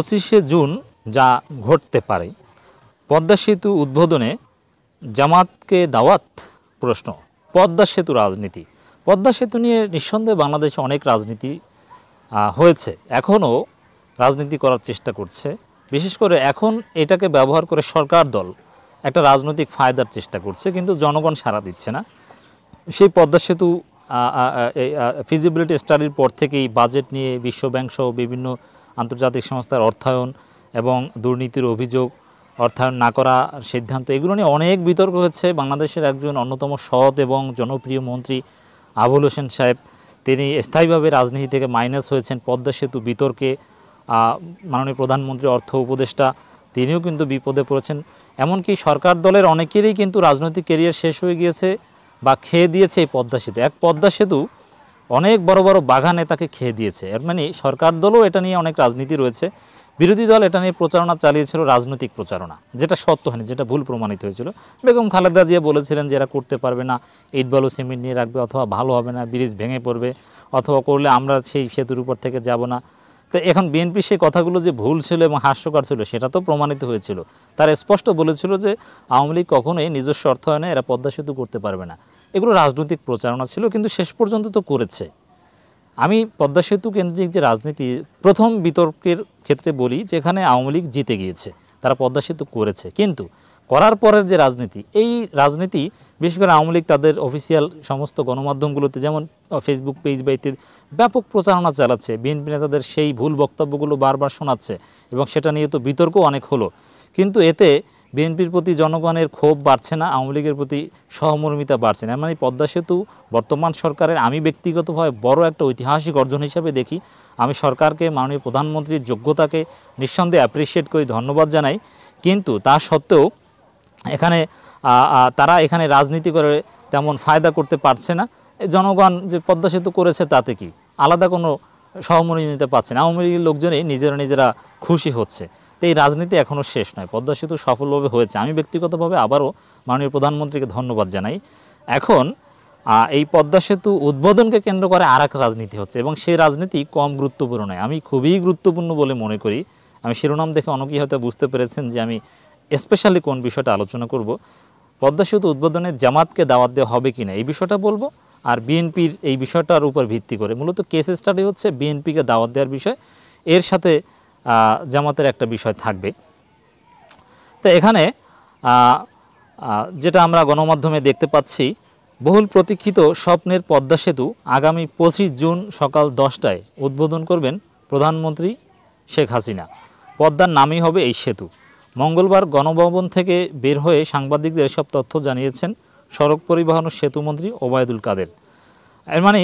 পঁচিশে জুন যা ঘটতে পারে। পদ্মা সেতু উদ্বোধনে জামাতকে দাওয়াত প্রশ্ন, পদ্মা সেতু রাজনীতি। পদ্মা সেতু নিয়ে নিঃসন্দেহে বাংলাদেশে অনেক রাজনীতি হয়েছে। এখনও রাজনীতি করার চেষ্টা করছে। বিশেষ করে এখন এটাকে ব্যবহার করে সরকার দল একটা রাজনৈতিক ফায়দার চেষ্টা করছে, কিন্তু জনগণ সাড়া দিচ্ছে না। সেই পদ্মা সেতু ফিজিবিলিটি স্টাডির পর থেকেই বাজেট নিয়ে বিশ্বব্যাংক সহ বিভিন্ন আন্তর্জাতিক সংস্থার অর্থায়ন এবং দুর্নীতির অভিযোগ অর্থায়ন না করা সিদ্ধান্ত, এগুলো নিয়ে অনেক বিতর্ক হচ্ছে। বাংলাদেশের একজন অন্যতম সৎ এবং জনপ্রিয় মন্ত্রী আবুল হোসেন সাহেব, তিনি স্থায়ীভাবে রাজনীতি থেকে মাইনাস হয়েছেন। পদ্মা সেতু বিতর্কে মাননীয় প্রধানমন্ত্রী অর্থ উপদেষ্টা, তিনিও কিন্তু বিপদে পড়েছেন। এমনকি সরকার দলের অনেকেরই কিন্তু রাজনৈতিক কেরিয়ার শেষ হয়ে গিয়েছে বা খেয়ে দিয়েছে এই পদ্মা সেতু। এক পদ্মা সেতু অনেক বড় বড় বাগানে তাকে খেয়ে দিয়েছে। এর মানে সরকার দলও এটা নিয়ে অনেক রাজনীতি রয়েছে। বিরোধী দল এটা নিয়ে প্রচারণা চালিয়েছিল রাজনৈতিক প্রচারণা, যেটা সত্য হয়নি, যেটা ভুল প্রমাণিত হয়েছিল। বেগম খালেদা জিয়া বলেছিলেন যে এরা করতে পারবে না ইট বালু সিমেন্ট নিয়ে রাখবে, অথবা ভালো হবে না, ব্রিজ ভেঙে পড়বে, অথবা করলে আমরা সেই সেতুর উপর থেকে যাব না। তো এখন বিএনপি সেই কথাগুলো যে ভুল ছিল এবং হাস্যকর ছিল, সেটা তো প্রমাণিত হয়েছিল। তারা স্পষ্ট বলেছিল যে আওয়ামী লীগ কখনোই নিজস্ব অর্থায়নে এরা পদ্মা সেতু করতে পারবে না। এগুলো রাজনৈতিক প্রচারণা ছিল, কিন্তু শেষ পর্যন্ত তো করেছে। আমি পদ্মা সেতু কেন্দ্রিক যে রাজনীতি, প্রথম বিতর্কের ক্ষেত্রে বলি যেখানে আওয়ামী লীগ জিতে গিয়েছে, তারা পদ্মা সেতু করেছে। কিন্তু করার পরের যে রাজনীতি, এই রাজনীতি, বিশেষ করে আওয়ামী লীগ তাদের অফিসিয়াল সমস্ত গণমাধ্যমগুলোতে যেমন ফেসবুক পেজ বা ইত্যাদি, ব্যাপক প্রচারণা চালাচ্ছে। বিএনপি নেতাদের সেই ভুল বক্তব্যগুলো বারবার শোনাচ্ছে এবং সেটা নিয়ে তো বিতর্ক অনেক হলো। কিন্তু এতে বিএনপির প্রতি জনগণের ক্ষোভ বাড়ছে না, আওয়ামী লীগের প্রতি সহমর্মিতা বাড়ছে না। মানে পদ্মা সেতু বর্তমান সরকারের আমি ব্যক্তিগতভাবে বড় একটা ঐতিহাসিক অর্জন হিসাবে দেখি। আমি সরকারকে, মাননীয় প্রধানমন্ত্রীর যোগ্যতাকে নিঃসন্দেহে অ্যাপ্রিসিয়েট করি, ধন্যবাদ জানাই। কিন্তু তা সত্ত্বেও এখানে তারা এখানে রাজনীতি করে তেমন ফায়দা করতে পারছে না। জনগণ যে পদ্মা সেতু করেছে তাতে কি? আলাদা কোনো সহমর্মিতা পাচ্ছে না। আওয়ামী লীগের লোকজনই নিজেরা নিজেরা খুশি হচ্ছে। তো এই রাজনীতি এখনও শেষ নয়। পদ্মা সেতু সফলভাবে হয়েছে। আমি ব্যক্তিগতভাবে আবারও মাননীয় প্রধানমন্ত্রীকে ধন্যবাদ জানাই। এখন এই পদ্মা সেতু উদ্বোধনকে কেন্দ্র করে আর রাজনীতি হচ্ছে এবং সেই রাজনীতি কম গুরুত্বপূর্ণ নয়। আমি খুবই গুরুত্বপূর্ণ বলে মনে করি। আমি শিরোনাম দেখে অনেকেই হয়তো বুঝতে পেরেছেন যে আমি স্পেশালি কোন বিষয়টা আলোচনা করব। পদ্মা সেতু উদ্বোধনে জামাতকে দাওয়াত দেওয়া হবে কি না এই বিষয়টা বলব আর বিএনপির এই বিষয়টার উপর ভিত্তি করে। মূলত কেস স্টাডি হচ্ছে বিএনপিকে দাওয়াত দেওয়ার বিষয়। এর সাথে জামাতের একটা বিষয় থাকবে। তো এখানে যেটা আমরা গণমাধ্যমে দেখতে পাচ্ছি, বহুল প্রতীক্ষিত স্বপ্নের পদ্মা সেতু আগামী পঁচিশ জুন সকাল দশটায় উদ্বোধন করবেন প্রধানমন্ত্রী শেখ হাসিনা। পদ্মার নামই হবে এই সেতু। মঙ্গলবার গণভবন থেকে বের হয়ে সাংবাদিকদের এসব তথ্য জানিয়েছেন সড়ক পরিবহন ও সেতুমন্ত্রী ওবায়দুল কাদের। এর মানে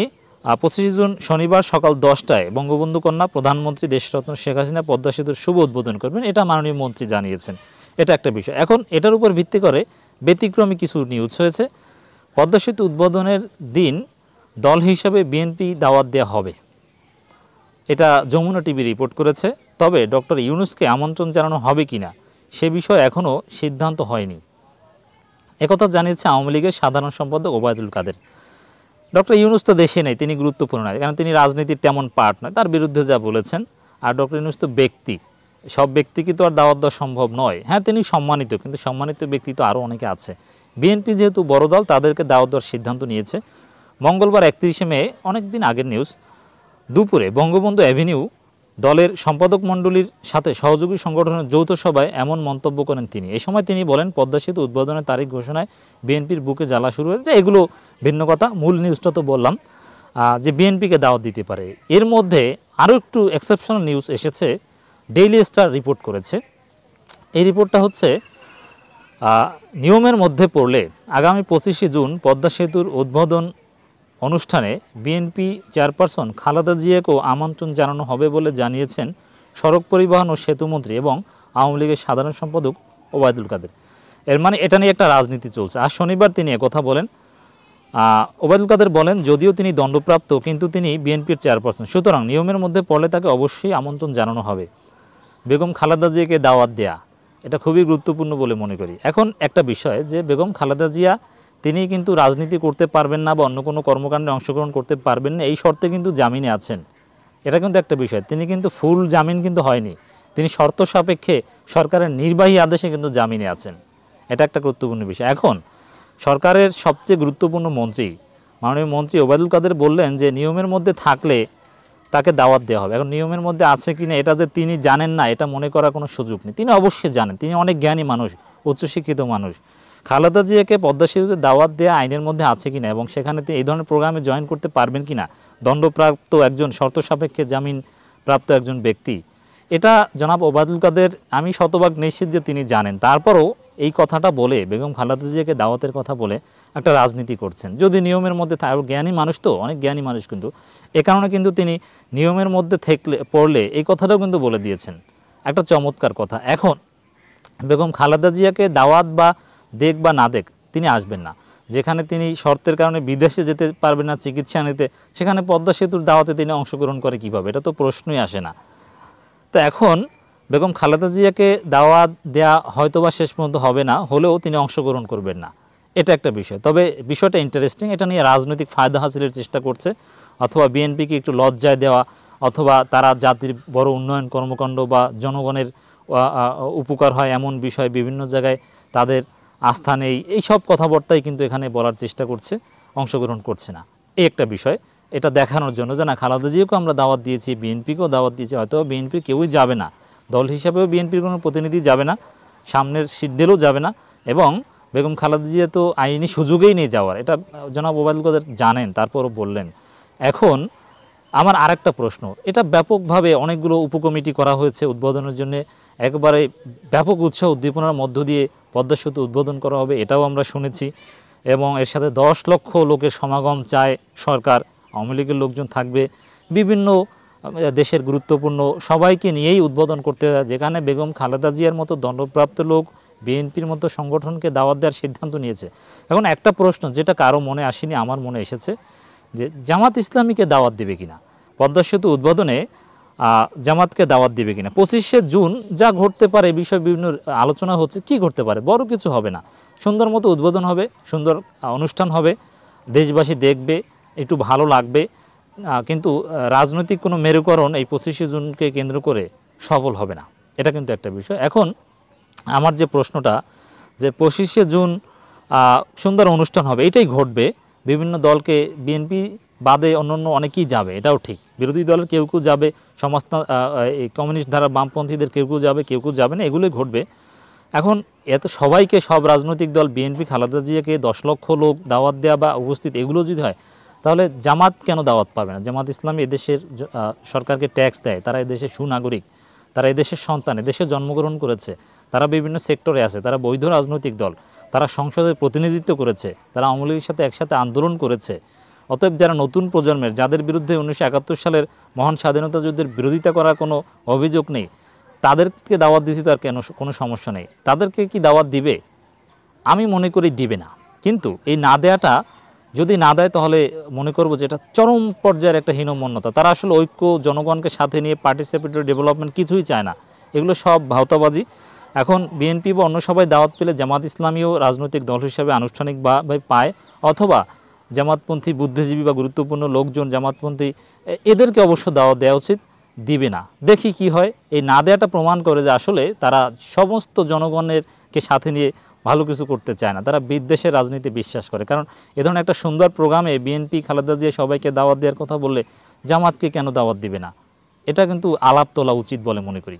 পঁচিশে জুন শনিবার সকাল দশটায় বঙ্গবন্ধু কন্যা প্রধানমন্ত্রী দেশরত্ন শেখ হাসিনা পদ্মা সেতুর শুভ উদ্বোধন করবেন, এটা মাননীয় মন্ত্রী জানিয়েছেন। এটা একটা বিষয়। এখন এটার উপর ভিত্তি করে ব্যতিক্রমী কিছু নিউজ হয়েছে। পদ্মা সেতু উদ্বোধনের দিন দল হিসাবে বিএনপি দাওয়াত দেওয়া হবে। এটা যমুনা টিভি রিপোর্ট করেছে। তবে ডক্টর ইউনুসকে আমন্ত্রণ জানানো হবে কিনা, সে বিষয়ে এখনও সিদ্ধান্ত হয়নি। একথা জানিয়েছে আওয়ামী লীগের সাধারণ সম্পাদক ওবায়দুল কাদের। ডক্টর ইউনুস তো দেশে নেই, তিনি গুরুত্বপূর্ণ নয় কারণ তিনি রাজনীতির তেমন পার্ট নয় তার বিরুদ্ধে যা বলেছেন, আর ডক্টর ইউনুস তো ব্যক্তি, সব ব্যক্তিকে তো আর দাওয়াত দেওয়া সম্ভব নয়। হ্যাঁ তিনি সম্মানিত, কিন্তু সম্মানিত ব্যক্তি তো আরও অনেকে আছে। বিএনপি যেহেতু বড় দল, তাদেরকে দাওয়াত দেওয়ার সিদ্ধান্ত নিয়েছে। মঙ্গলবার একত্রিশে মে, অনেকদিন আগের নিউজ দুপুরে বঙ্গবন্ধু অ্যাভিনিউ দলের সম্পাদক মণ্ডলীর সাথে সহযোগী সংগঠনের যৌথ সভায় এমন মন্তব্য করেন তিনি। এই সময় তিনি বলেন, পদ্মা সেতু উদ্বোধনের তারিখ ঘোষণায় বিএনপির বুকে জ্বালা শুরু হয়েছে। এগুলো ভিন্ন কথা, মূল নিউজটা তো বললাম যে বিএনপিকে দাওয়াত দিতে পারে। এর মধ্যে আরও একটু এক্সেপশনাল নিউজ এসেছে ডেইলি স্টার রিপোর্ট করেছে। এই রিপোর্টটা হচ্ছে নিয়মের মধ্যে পড়লে আগামী পঁচিশে জুন পদ্মা সেতুর উদ্বোধন অনুষ্ঠানে বিএনপি চেয়ারপারসন খালেদা জিয়াকেও আমন্ত্রণ জানানো হবে বলে জানিয়েছেন সড়ক পরিবহন ও সেতুমন্ত্রী এবং আওয়ামী লীগের সাধারণ সম্পাদক ওবায়দুল কাদের। এর মানে এটা নিয়ে একটা রাজনীতি চলছে। আর শনিবার তিনি কথা বলেন ওবায়দুল কাদের বলেন, যদিও তিনি দণ্ডপ্রাপ্ত, কিন্তু তিনি বিএনপির চেয়ারপারসন। সুতরাং নিয়মের মধ্যে পড়লে তাকে অবশ্যই আমন্ত্রণ জানানো হবে। বেগম খালেদা জিয়াকে দাওয়াত দেয়া, এটা খুবই গুরুত্বপূর্ণ বলে মনে করি। এখন একটা বিষয় যে, বেগম খালেদা জিয়া তিনি কিন্তু রাজনীতি করতে পারবেন না বা অন্য কোনো কর্মকাণ্ডে অংশগ্রহণ করতে পারবেন না, এই শর্তে কিন্তু জামিনে আছেন। এটা কিন্তু একটা বিষয়। তিনি কিন্তু ফুল জামিন কিন্তু হয়নি। তিনি শর্ত সাপেক্ষে সরকারের নির্বাহী আদেশে কিন্তু জামিনে আছেন। এটা একটা গুরুত্বপূর্ণ বিষয়। এখন, সরকারের সবচেয়ে গুরুত্বপূর্ণ মন্ত্রী, মাননীয় মন্ত্রী ওবায়দুল কাদের বললেন যে নিয়মের মধ্যে থাকলে তাকে দাওয়াত দেওয়া হবে। এখন নিয়মের মধ্যে আছে কি না, এটা যে তিনি জানেন না, এটা মনে করার কোনো সুযোগ নেই। তিনি অবশ্যই জানেন। তিনি অনেক জ্ঞানী মানুষ, উচ্চশিক্ষিত মানুষ। খালেদা জিয়াকে পদ্মা সেতুতে দাওয়াত দেওয়া আইনের মধ্যে আছে কিনা এবং সেখানে এই ধরনের প্রোগ্রামে জয়েন করতে পারবেন কিনা? দণ্ডপ্রাপ্ত একজন শর্ত সাপেক্ষে জামিন প্রাপ্ত একজন ব্যক্তি। এটা জনাব ওবায়দুল কাদের, আমি শতভাগ নিশ্চিত যে তিনি জানেন। তারপরও এই কথাটা বলে বেগম খালেদা জিয়াকে দাওয়াতের কথা বলে একটা রাজনীতি করছেন। যদি নিয়মের মধ্যে থাকে জ্ঞানী মানুষ তো, অনেক জ্ঞানী মানুষ কিন্তু। এ কারণে কিন্তু তিনি নিয়মের মধ্যে থেকলে, পড়লে এই কথাটাও কিন্তু বলে দিয়েছেন। একটা চমৎকার কথা। এখন বেগম খালেদা জিয়াকে দাওয়াত বা দেখ বা না দেখ, তিনি আসবেন না। যেখানে তিনি শর্তের কারণে বিদেশে যেতে পারবেন না, চিকিৎসা নিতে, সেখানে পদ্মা সেতুর দাওয়াতে তিনি অংশগ্রহণ করে কীভাবে? এটা তো প্রশ্নই আসে না। তো এখন বেগম খালেদা জিয়াকে দাওয়াত দেয়া হয়তোবা শেষ পর্যন্ত হবে না, হলেও তিনি অংশগ্রহণ করবেন না। এটা একটা বিষয়। তবে বিষয়টা ইন্টারেস্টিং এটা নিয়ে রাজনৈতিক ফায়দা হাসিলের চেষ্টা করছে, অথবা বিএনপিকে একটু লজ্জায় দেওয়া, অথবা তারা জাতির বড় উন্নয়ন কর্মকাণ্ড বা জনগণের উপকার হয় এমন বিষয় বিভিন্ন জায়গায় তাদের আস্থা নেই এই সব কথাবার্তাই কিন্তু এখানে বলার চেষ্টা করছে, অংশগ্রহণ করছে না। এই একটা বিষয়, এটা দেখানোর জন্য যে না, খালেদা জিয়াকে আমরা দাওয়াত দিয়েছি, বিএনপিকেও দাওয়াত দিয়েছি, হয়তো বিএনপি কেউই যাবে না। দল হিসাবেও বিএনপির কোনো প্রতিনিধি যাবে না, সামনের সিদ্ধেরও যাবে না, এবং বেগম খালেদা জিয়া তো আইনি সুযোগেই নেই যাওয়ার। এটা, জনাব ওবায়দুল কাদের জানেন, তারপরও বললেন। এখন আমার আরেকটা প্রশ্ন, এটা ব্যাপকভাবে অনেকগুলো উপকমিটি করা হয়েছে উদ্বোধনের জন্য, একবারে ব্যাপক উৎসাহ উদ্দীপনার মধ্য দিয়ে পদ্মা সেতু উদ্বোধন করা হবে, এটাও আমরা শুনেছি। এবং এর সাথে দশ লক্ষ লোকের সমাগম চায় সরকার। আওয়ামী লীগের লোকজন থাকবে। বিভিন্ন দেশের গুরুত্বপূর্ণ সবাইকে নিয়েই উদ্বোধন করতে যেখানে বেগম খালেদা জিয়ার মতো দণ্ডপ্রাপ্ত লোক বিএনপির মতো সংগঠনকে দাওয়াত দেওয়ার সিদ্ধান্ত নিয়েছে। এখন একটা প্রশ্ন, যেটা কারও মনে আসেনি, আমার মনে এসেছে, যে জামাত ইসলামীকে দাওয়াত দেবে কিনা? পদ্মা সেতু উদ্বোধনে জামাতকে দাওয়াত দিবে কিনা? পঁচিশে জুন যা ঘটতে পারে বিষয়ে বিভিন্ন আলোচনা হচ্ছে, কি ঘটতে পারে? বড় কিছু হবে না। সুন্দর মতো উদ্বোধন হবে, সুন্দর অনুষ্ঠান হবে, দেশবাসী দেখবে, একটু ভালো লাগবে কিন্তু রাজনৈতিক কোনো মেরুকরণ এই পঁচিশে জুনকে কেন্দ্র করে সফল হবে না। এটা কিন্তু একটা বিষয়। এখন আমার যে প্রশ্নটা, যে পঁচিশে জুন সুন্দর অনুষ্ঠান হবে, এটাই ঘটবে, বিভিন্ন দলকে, বিএনপি বাদে অন্যান্য অনেকেই যাবে, এটাও ঠিক। বিরোধী দলের কেউ কেউ যাবে সমাজ কমিউনিস্ট ধারা বামপন্থীদের কেউ কেউ যাবে, কেউ কেউ যাবে না, এগুলোই ঘটবে। এখন এত সবাইকে সব রাজনৈতিক দল, বিএনপি, খালেদা জিয়াকে দশ লক্ষ লোক দাওয়াত দেওয়া বা উপস্থিত, এগুলো যদি হয়, তাহলে জামাত কেন দাওয়াত পাবে না? জামাত ইসলামী এদেশের সরকারকে ট্যাক্স দেয়, তারা এদেশের সুনাগরিক, তারা এদেশের সন্তান, এদেশে জন্মগ্রহণ করেছে, তারা বিভিন্ন সেক্টরে আছে, তারা বৈধ রাজনৈতিক দল, তারা সংসদে প্রতিনিধিত্ব করেছে, তারা আওয়ামী লীগের সাথে একসাথে আন্দোলন করেছে। অতএব যারা নতুন প্রজন্মের, যাদের বিরুদ্ধে উনিশশো একাত্তর সালের মহান স্বাধীনতা যুদ্ধের বিরোধিতা করার কোনো অভিযোগ নেই, তাদেরকে দাওয়াত দিতে তো আর কেন কোনো সমস্যা নেই। তাদেরকে কি দাওয়াত দিবে? আমি মনে করি দিবে না। কিন্তু এই না দেয়াটা যদি না দেয় তাহলে মনে করব যে এটা চরম পর্যায়ের একটা হীনমন্যতা। তারা আসলে ঐক্য, জনগণকে সাথে নিয়ে পার্টিসিপেটরি ডেভেলপমেন্ট কিছুই চায় না। এগুলো সব ভাওতাবাজি। এখন বিএনপি বা অন্য সবাই দাওয়াত পেলে জামাত ইসলামীও রাজনৈতিক দল হিসাবে আনুষ্ঠানিক বা বা পায়। অথবা জামাতপন্থী, বুদ্ধিজীবী বা গুরুত্বপূর্ণ লোকজন জামাতপন্থী এদেরকে অবশ্য দাওয়াত দেওয়া উচিত, দিবে না। দেখি কি হয়, এই না দেওয়াটা প্রমাণ করে যে আসলে তারা সমস্ত জনগণেরকে সাথে নিয়ে ভালো কিছু করতে চায় না। তারা বিদ্বেষের রাজনীতি বিশ্বাস করে। কারণ এ ধরনের একটা সুন্দর প্রোগ্রামে বিএনপি খালেদা জিয়া সবাইকে দাওয়াত দেওয়ার কথা বললে জামাতকে কেন দাওয়াত দিবে না? এটা কিন্তু আলাপ তোলা উচিত বলে মনে করি।